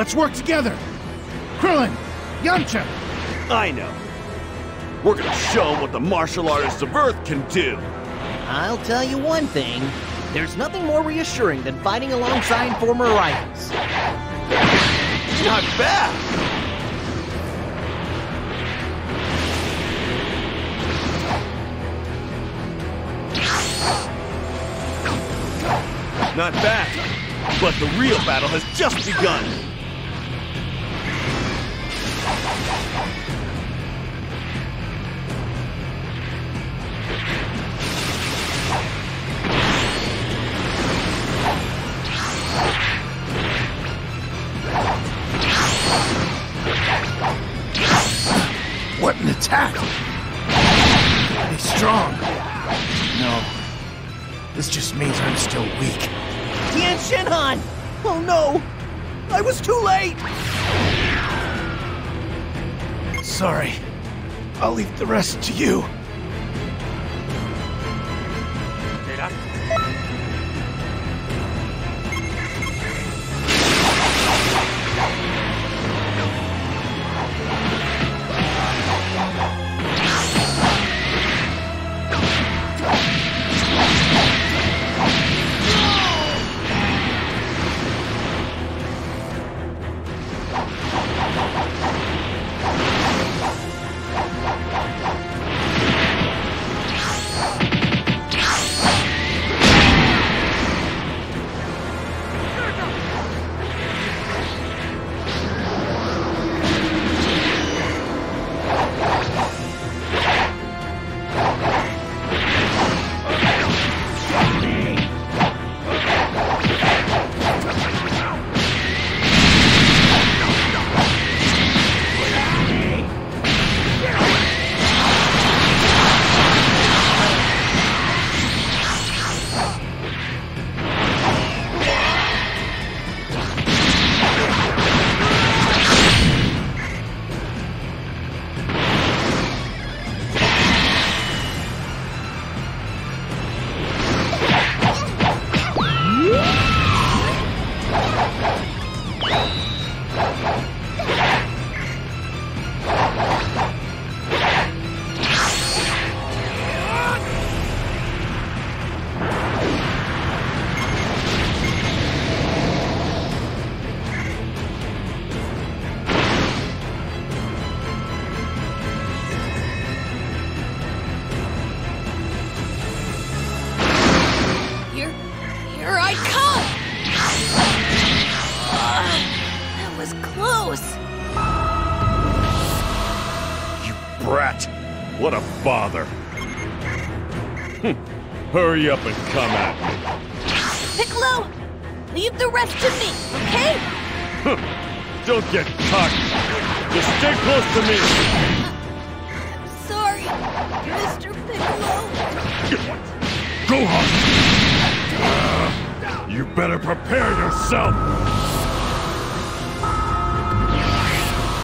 Let's work together. Krillin, Yamcha. I know. We're gonna show 'em what the martial artists of Earth can do. I'll tell you one thing. There's nothing more reassuring than fighting alongside former rivals. Not bad. Not bad. But the real battle has just begun. Attack! He's strong. No. This just means I'm still weak. Tien Shinhan! Oh no! I was too late! Sorry. I'll leave the rest to you. You brat. What a bother. Hm. Hurry up and come at me. Piccolo, leave the rest to me, okay? Don't get cocky. Just stay close to me. Sorry, Mr. Piccolo. Gohan! You better prepare yourself!